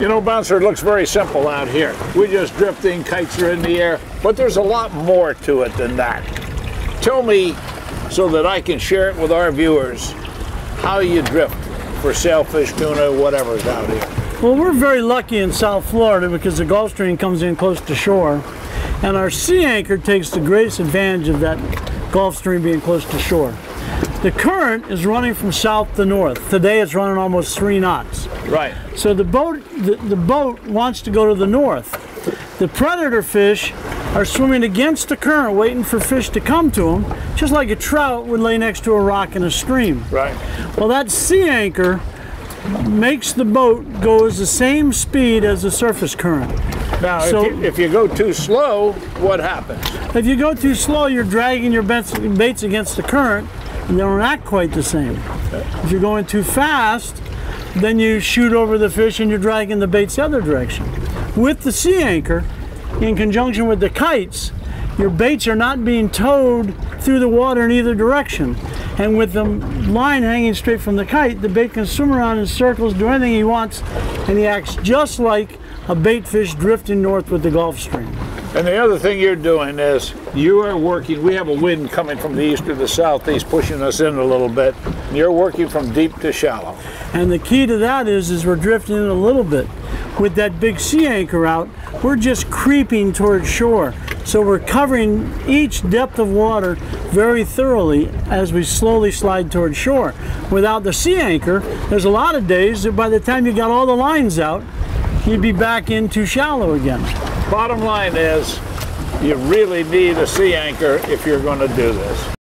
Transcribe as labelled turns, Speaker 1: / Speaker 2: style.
Speaker 1: You know, Bouncer, it looks very simple out here. We're just drifting, kites are in the air, but there's a lot more to it than that. Tell me, so that I can share it with our viewers, how you drift for sailfish, tuna, whatever's out here.
Speaker 2: Well, we're very lucky in South Florida because the Gulf Stream comes in close to shore, and our sea anchor takes the greatest advantage of that Gulf Stream being close to shore. The current is running from south to north. Today it's running almost three knots.
Speaker 1: Right.
Speaker 2: So the boat, the, the boat wants to go to the north. The predator fish are swimming against the current, waiting for fish to come to them, just like a trout would lay next to a rock in a stream.
Speaker 1: Right.
Speaker 2: Well, that sea anchor makes the boat go as the same speed as the surface current.
Speaker 1: Now,
Speaker 2: So-
Speaker 1: if, you, if you go too slow, what happens?
Speaker 2: If you go too slow, you're dragging your baits against the current, they don't act quite the same. If you're going too fast, then you shoot over the fish and you're dragging the baits the other direction. With the sea anchor, in conjunction with the kites, your baits are not being towed through the water in either direction. And with the line hanging straight from the kite, the bait can swim around in circles, do anything he wants, and he acts just like a bait fish drifting north with the Gulf Stream.
Speaker 1: And the other thing you're doing is you are working, we have a wind coming from the east or the southeast pushing us in a little bit. You're working from deep to shallow.
Speaker 2: And the key to that is, is we're drifting in a little bit. With that big sea anchor out, we're just creeping towards shore. So we're covering each depth of water very thoroughly as we slowly slide towards shore. Without the sea anchor, there's a lot of days that by the time you got all the lines out, you'd be back into shallow again.
Speaker 1: Bottom line is, you really need a sea anchor if you're going to do this.